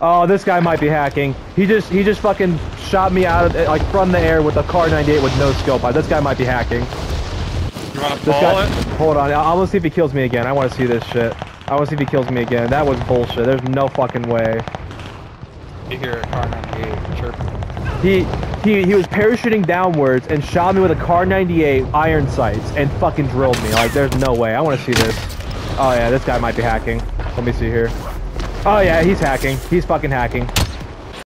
Oh, this guy might be hacking. He just he just fucking shot me out of like from the air with a Kar98 with no scope. This guy might be hacking. You wanna guy. it? Hold on. I, to see if he kills me again. I want to see this shit. I want to see if he kills me again. That was bullshit. There's no fucking way. You hear a Kar98 chirping. He he he was parachuting downwards and shot me with a Kar98 iron sights and fucking drilled me. Like there's no way. I want to see this. Oh yeah, this guy might be hacking. Let me see here. Oh yeah, he's hacking. He's fucking hacking.